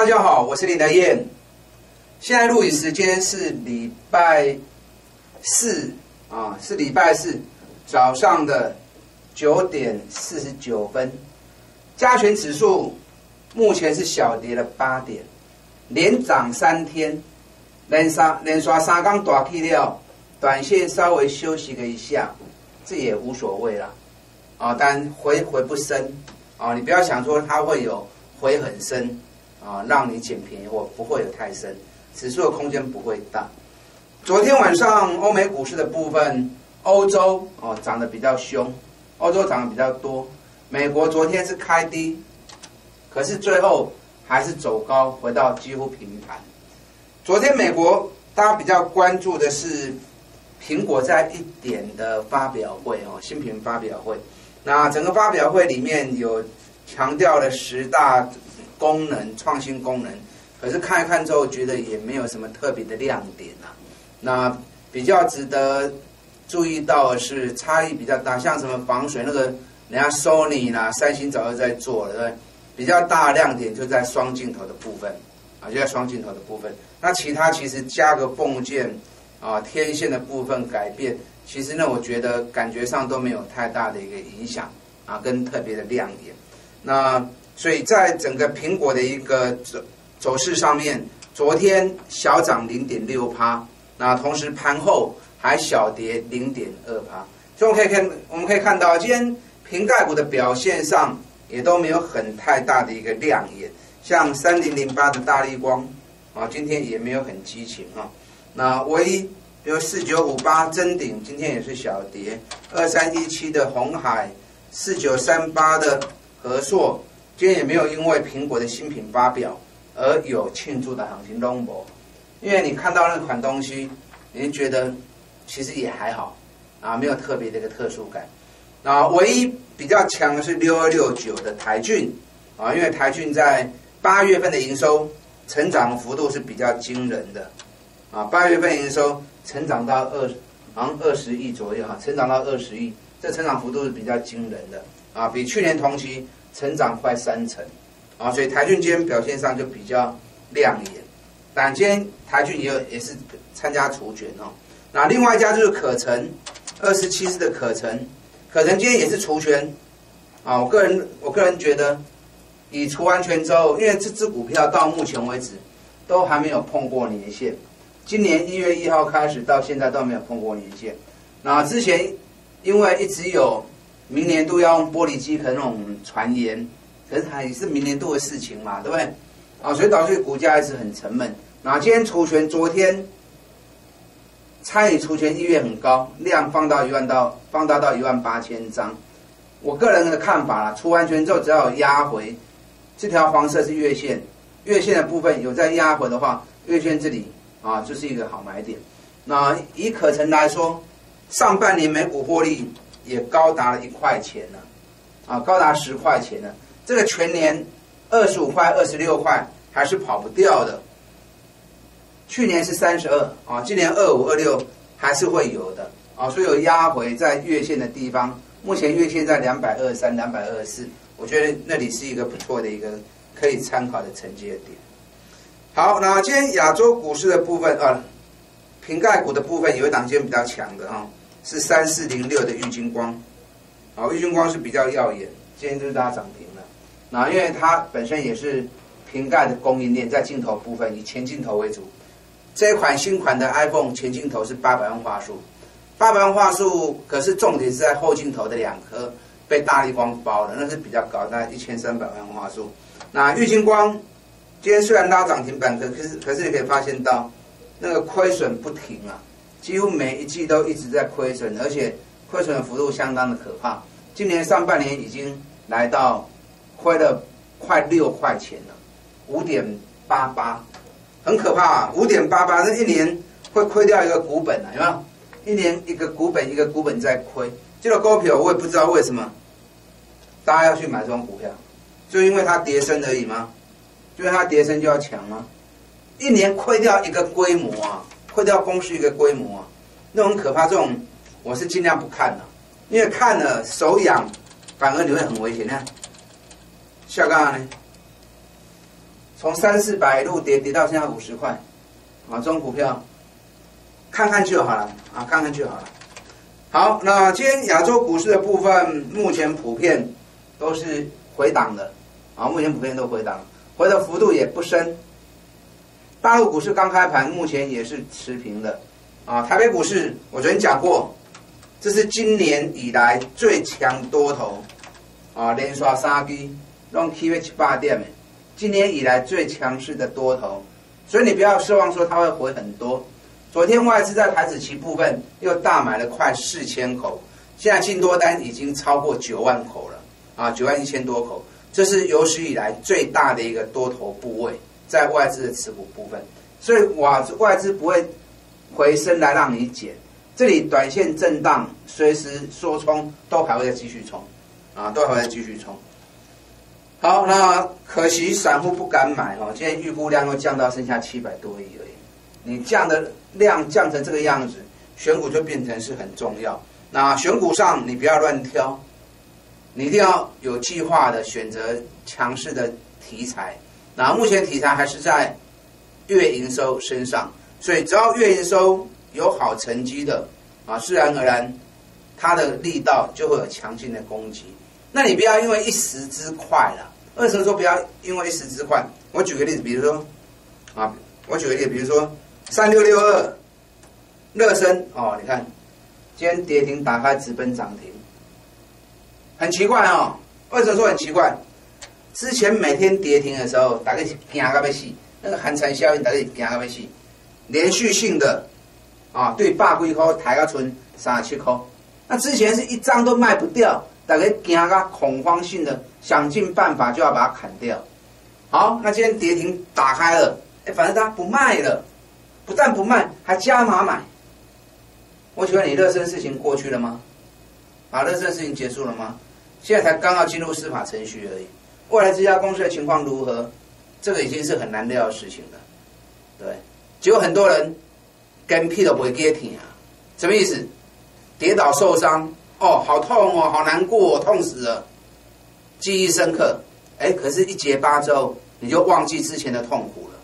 大家好，我是林德燕。现在录影时间是礼拜四啊，是礼拜四早上的九点四十九分。加权指数目前是小跌了八点，连涨三天，连杀连刷三缸大 K 了，短线稍微休息了一下，这也无所谓了啊，但回回不深啊，你不要想说它会有回很深。啊，让你捡便宜我不会有太深，指数的空间不会大。昨天晚上欧美股市的部分，欧洲哦涨得比较凶，欧洲涨得比较多。美国昨天是开低，可是最后还是走高，回到几乎平盘。昨天美国大家比较关注的是苹果在一点的发表会哦，新品发表会。那整个发表会里面有强调了十大。功能创新功能，可是看一看之后，觉得也没有什么特别的亮点啊。那比较值得注意到的是，差异比较大，像什么防水那个，人家 Sony 啦、三星早就在做了，对对？比较大的亮点就在双镜头的部分啊，就在双镜头的部分。那其他其实加个泵件啊、天线的部分改变，其实呢，我觉得感觉上都没有太大的一个影响啊，跟特别的亮眼。那所以在整个苹果的一个走走势上面，昨天小涨零点六趴，那同时盘后还小跌零点二趴。所以我们可以看，我们可以看到今天瓶盖股的表现上也都没有很太大的一个亮眼，像三零零八的大力光啊，今天也没有很激情啊。那唯一比如四九五八真鼎今天也是小跌，二三一七的红海，四九三八的和硕。今天也没有因为苹果的新品发表而有庆祝的行情 l o n g 因为你看到那款东西，你觉得其实也还好啊，没有特别的一个特殊感。那唯一比较强的是六二六九的台骏啊，因为台骏在八月份的营收成长幅度是比较惊人的啊，八月份营收成长到二好像二十亿左右哈，成长到二十亿，这成长幅度是比较惊人的啊，比去年同期。成长快三成，啊，所以台骏今天表现上就比较亮眼。但今天台骏也有也是参加除权哦。那另外一家就是可成，二十七市的可成，可成今天也是除权，啊，我个人我个人觉得，以除完权之后，因为这支股票到目前为止都还没有碰过年线，今年一月一号开始到现在都没有碰过年线。那之前因为一直有。明年度要用玻璃机，可能那种传言，可是它也是明年度的事情嘛，对不对？啊，所以导致股价一直很沉闷。那今天除权，昨天参与除权意愿很高，量放到一万到放大到一万八千张。我个人的看法啦，除完权之后，只要有压回，这条黄色是月线，月线的部分有在压回的话，月线这里啊就是一个好买点。那以可成来说，上半年每股获利。也高达了一块钱了，啊，高达十块钱了。这个全年二十五块、二十六块还是跑不掉的。去年是三十二啊，今年二五、二六还是会有的啊，所以有压回在月线的地方。目前月线在两百二三、两百二十四，我觉得那里是一个不错的一个可以参考的承接点。好，那今天亚洲股市的部分啊，瓶盖股的部分有一档今天比较强的啊。是三四零六的玉金光，啊，玉金光是比较耀眼，今天就是大家涨停了。那因为它本身也是瓶盖的供应链，在镜头部分以前镜头为主。这款新款的 iPhone 前镜头是八百万画素，八百万画素，可是重点是在后镜头的两颗被大力光包了，那是比较高，大概一千三百万画素。那玉金光今天虽然拉涨停板，可可是可是你可以发现到那个亏损不停啊。几乎每一季都一直在亏损，而且亏损的幅度相当的可怕。今年上半年已经来到亏了快六块钱了，五点八八，很可怕啊！五点八八，那一年会亏掉一个股本啊，有没有？一年一个股本，一个股本在亏。这个股票我也不知道为什么大家要去买这种股票，就因为它跌升而已吗？因为它跌升就要抢吗？一年亏掉一个规模啊！会掉公司一个规模，那种可怕，这种我是尽量不看的，因为看了手痒，反而你会很危险。呢。下杠呢？从三四百一路跌跌到现在五十块，啊，这种股票看看就好了啊，看看就好了。好，那今天亚洲股市的部分，目前普遍都是回档的，啊，目前普遍都回档，回的幅度也不深。大陆股市刚开盘，目前也是持平的，啊，台北股市我昨天讲过，这是今年以来最强多头，啊，连刷三基，让 K V 七八点的。今年以来最强势的多头，所以你不要奢望说它会回很多。昨天外资在台子期部分又大买了快四千口，现在进多单已经超过九万口了。啊，九万一千多口，这是有史以来最大的一个多头部位。在外资的持股部分，所以外外资不会回升来让你减，这里短线震荡，随时说冲都还会再继续冲啊，都还会再继续冲。好，那可惜散户不敢买哦。今天预估量又降到剩下七百多亿而已。你降的量降成这个样子，选股就变成是很重要。那选股上你不要乱挑，你一定要有计划的选择强势的题材。那目前题材还是在月营收身上，所以只要月营收有好成绩的啊，自然而然它的力道就会有强劲的攻击。那你不要因为一时之快了。为什么说不要因为一时之快？我举个例子，比如说，啊，我举个例子，比如说三六六二，乐升哦，你看今天跌停打开直奔涨停，很奇怪哦。为什么说很奇怪？之前每天跌停的时候，大概是惊个要死，那个寒蝉效应大概是惊个要死，连续性的啊，对八龟壳抬个存三十七块，那之前是一张都卖不掉。大家惊到恐慌性的，想尽办法就要把它砍掉。好，那今天跌停打开了，哎，反正它不卖了，不但不卖，还加码买。我请问你，热身事情过去了吗？啊，热身事情结束了吗？现在才刚要进入司法程序而已。未来这家公司的情况如何？这个已经是很难料的事情了。对，结果很多人跟屁都不会跌停啊，什么意思？跌倒受伤。哦，好痛哦，好难过，痛死了，记忆深刻。哎，可是，一结疤之后，你就忘记之前的痛苦了。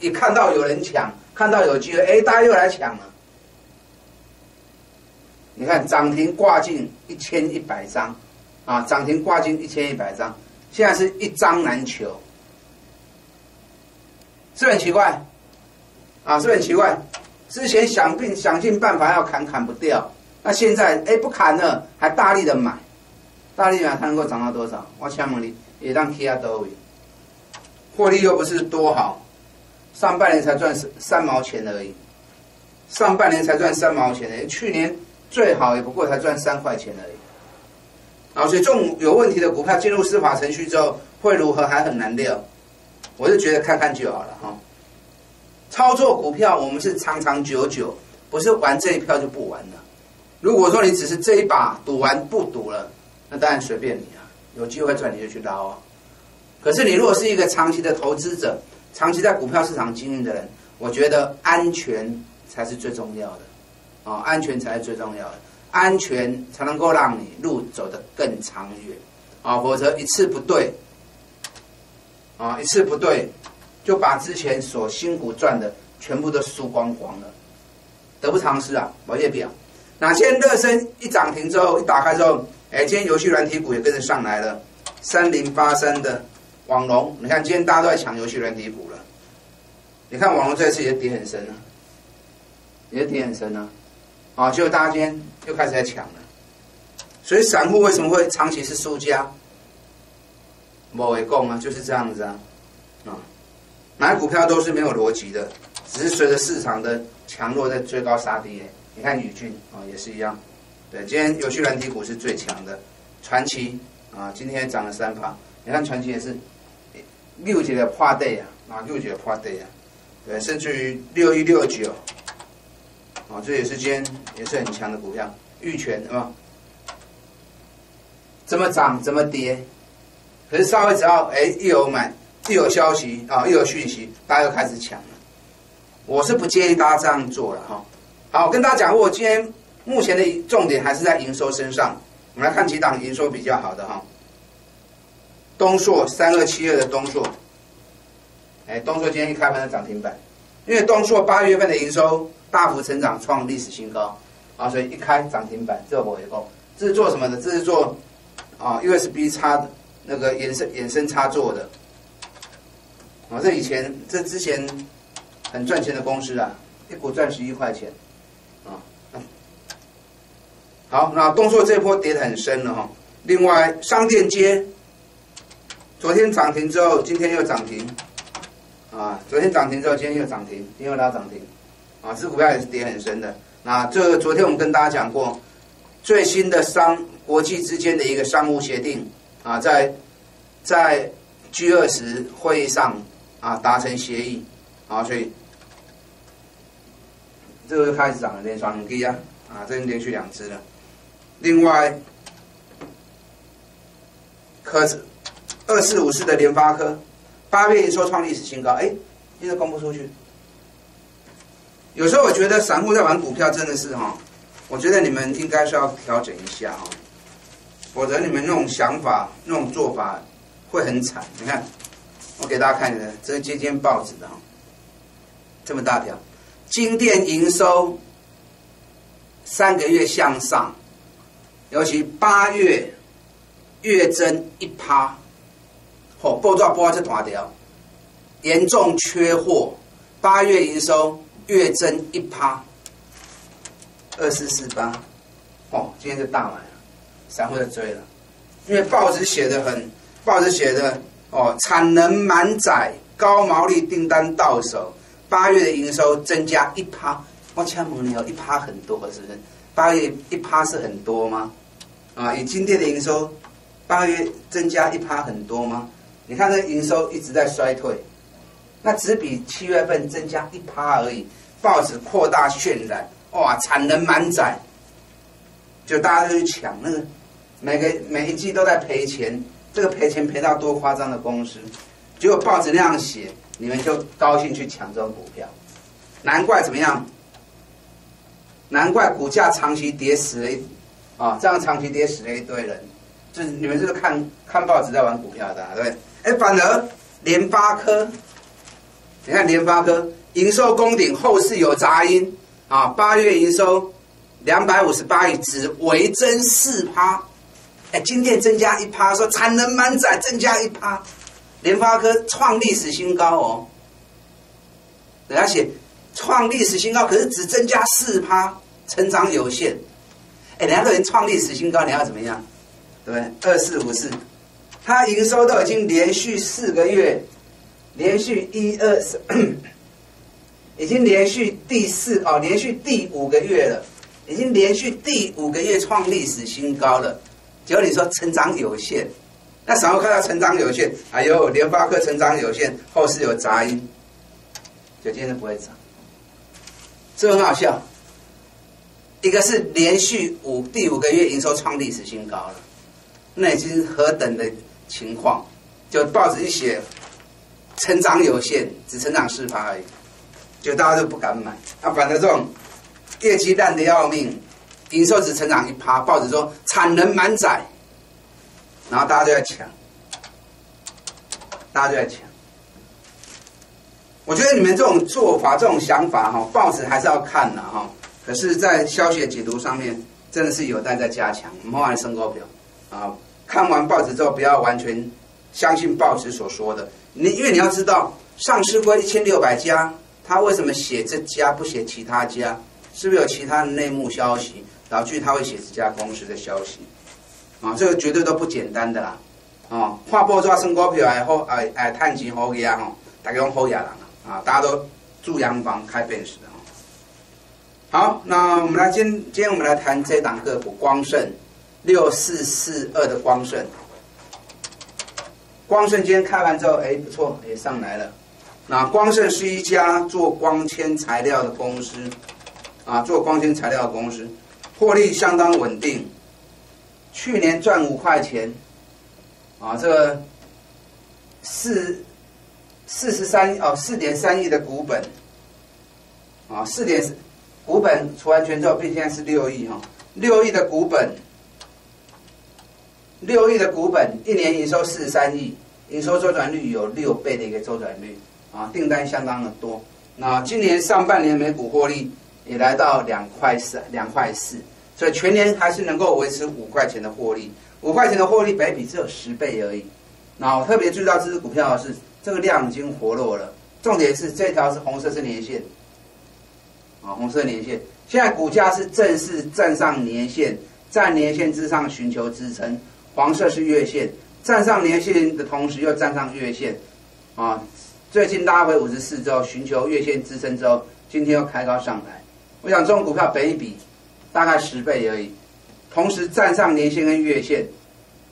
一看到有人抢，看到有机会，哎，大家又来抢了。你看，涨停挂进一千一百张，啊，涨停挂进一千一百张，现在是一张难求，是不是很奇怪，啊，是不是很奇怪。之前想尽想尽办法要砍，砍不掉。那现在哎不砍了，还大力的买，大力买它能够涨到多少？我请问你，也让 K 下多位，获利又不是多好，上半年才赚三三毛钱而已，上半年才赚三毛钱而已，去年最好也不过才赚三块钱而已。啊，所以这种有问题的股票进入司法程序之后会如何还很难料，我就觉得看看就好了哈。操作股票我们是长长久久，不是玩这一票就不玩了。如果说你只是这一把赌完不赌了，那当然随便你啊，有机会赚你就去捞啊。可是你如果是一个长期的投资者，长期在股票市场经营的人，我觉得安全才是最重要的啊，安全才是最重要的，安全才能够让你路走得更长远啊，否则一次不对啊，一次不对就把之前所辛苦赚的全部都输光光了，得不偿失啊，我也表。那今天热身一涨停之后，一打开之后，哎，今天游戏软体股也跟着上来了。三零八三的网龙，你看今天大家都在抢游戏软体股了。你看网龙这次也跌很深啊，也跌很深啊，啊，结果大家今天又开始在抢了。所以散户为什么会长期是输家？某为共啊，就是这样子啊，啊，买股票都是没有逻辑的，只是随着市场的强弱在追高杀低。你看宇俊啊，也是一样。对，今天有趣蓝体股是最强的，传奇啊，今天涨了三趴。你看传奇也是六级的破底啊，啊，六级的跨 day 啊。对，甚至于六一六九啊，这也是今天也是很强的股票。玉泉是吧？怎么涨怎么跌，可是稍微只要哎一有买一有消息啊一有讯息，大家又开始抢了。我是不建议大家这样做了哈。好，跟大家讲，我今天目前的重点还是在营收身上。我们来看几档营收比较好的哈。东硕三二七二的东硕，哎，东硕今天一开盘就涨停板，因为东硕八月份的营收大幅成长，创历史新高啊，所以一开涨停板，这我也够，这是做什么的？这是做啊 USB 插的那个延伸衍生插座的啊，这以前这之前很赚钱的公司啊，一股赚十一块钱啊。好，那东硕这波跌得很深了哈。另外，商店街昨天涨停之后，今天又涨停。啊，昨天涨停之后，今天又涨停，今天又拉涨停，啊，这股票也是跌很深的。那这个昨天我们跟大家讲过，最新的商国际之间的一个商务协定啊，在在 G 二十会议上啊达成协议，啊，所以这个开始涨了，连双低啊，啊，这连续两只了。另外，科二四五四的联发科。八月营收创历史新高，哎，现在公布出去。有时候我觉得散户在玩股票真的是哈，我觉得你们应该是要调整一下哈，否则你们那种想法、那种做法会很惨。你看，我给大家看的，这是今天报纸的哈，这么大条，金店营收三个月向上，尤其八月月增一趴。哦，报纸报这大条，严重缺货，八月营收月增一趴，二四四八，哦，今天就大买了，散户在追了，因为报纸写的很，报纸写的哦，产能满载，高毛利订单到手，八月的营收增加一趴，我请问你哦，一趴很多是不是？八月一趴是很多吗？啊，以今天的营收，八月增加一趴很多吗？你看，这营收一直在衰退，那只比七月份增加一趴而已。报纸扩大渲染，哇，产能满载，就大家都去抢那个，每个每一季都在赔钱，这个赔钱赔到多夸张的公司，结果报纸那样写，你们就高兴去抢这种股票，难怪怎么样？难怪股价长期跌死了一，啊，这样长期跌死了一堆人，就是你们就是看看报纸在玩股票的，对不对？哎，反而联发科，你看联发科营收攻顶，后市有杂音啊。八月营收两百五十八亿，只微增四趴。哎，今天增加一趴，说产能满载，增加一趴，联发科创历史新高哦。而且创历史新高，可是只增加四趴，成长有限。哎，两个人创历史新高，你要怎么样？对不对？二四五四。它营收都已经连续四个月，连续一二三，已经连续第四哦，连续第五个月了，已经连续第五个月创历史新高了。结果你说成长有限，那散户看到成长有限，哎呦，联发科成长有限，后市有杂音，就今天不会涨，这很好笑。一个是连续五第五个月营收创历史新高了，那已经何等的。情况，就报纸一写，成长有限，只成长四趴而已，就大家都不敢买。啊，反正这种业绩烂的要命，营收只成长一趴，报纸说产能满载，然后大家都在抢，大家都在抢。我觉得你们这种做法、这种想法，哈，报纸还是要看的，哈。可是，在消息解读上面，真的是有待在加强。我们来升高表，啊。看完报纸之后，不要完全相信报纸所说的。你因为你要知道，上市过一千六百家，他为什么写这家不写其他家？是不是有其他的内幕消息导致他会写这家公司的消息？啊，这个绝对都不简单的啦！啊，看报抓升股票还好，哎哎，探钱好嘢吼，大家讲好嘢人啊，大家都住洋房开奔驰的好，那我们来今今天我们来谈这档个股光盛。六四四二的光盛，光盛今天开完之后，哎，不错，也上来了。那光盛是一家做光纤材料的公司，啊，做光纤材料的公司，获利相当稳定。去年赚五块钱，啊，这个四四十三哦，四点三亿的股本，啊，四点股本除完全之后，并现在是六亿哈，六亿的股本。六亿的股本，一年营收四十三亿，营收周转率有六倍的一个周转率，啊，订单相当的多。那今年上半年每股获利也来到两块四，两块四，所以全年还是能够维持五块钱的获利。五块钱的获利，北比只有十倍而已。那我特别注意到这只股票是这个量已经活络了，重点是这条是红色是年线，啊，红色年线，现在股价是正式站上年线，在年线之上寻求支撑。黄色是月线，站上年线的同时又站上月线，啊，最近拉回五十四周，寻求月线支撑之后，今天又开高上来。我想这种股票本一比大概十倍而已，同时站上年线跟月线，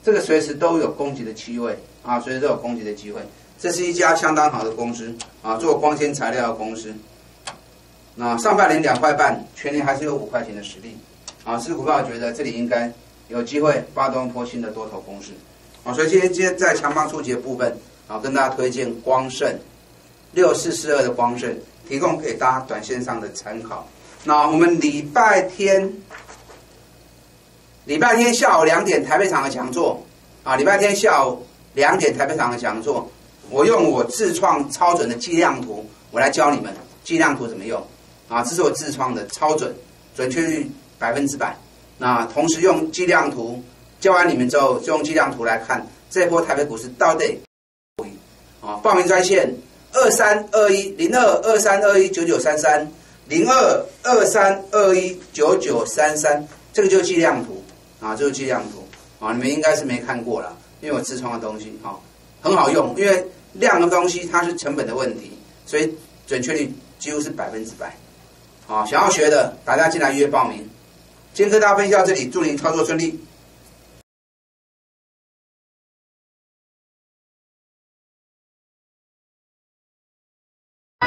这个随时都有攻击的机会啊，随时都有攻击的机会。这是一家相当好的公司啊，做光纤材料的公司。那上半年两块半，全年还是有五块钱的实力啊，是股票觉得这里应该。有机会发动一波新的多头攻势，啊，所以今天今天在强方初级的部分，啊，跟大家推荐光盛六四四二的光盛，提供给大家短线上的参考。那我们礼拜天，礼拜天下午两点台北场的讲座，啊，礼拜天下午两点台北场的讲座，我用我自创超准的计量图，我来教你们计量图怎么用，啊，这是我自创的超准，准确率百分之百。那同时用计量图教完你们之后，就用计量图来看这波台北股市到底啊，报名专线二三二一零二二三二一九九三三零二二三二一九九三三，这个就是计量图啊，就是计量图啊，你们应该是没看过了，因为我自创的东西啊很好用，因为量的东西它是成本的问题，所以准确率几乎是百分之百啊。想要学的，大家进来预约报名。今天跟大家分享到这里，祝您操作顺利。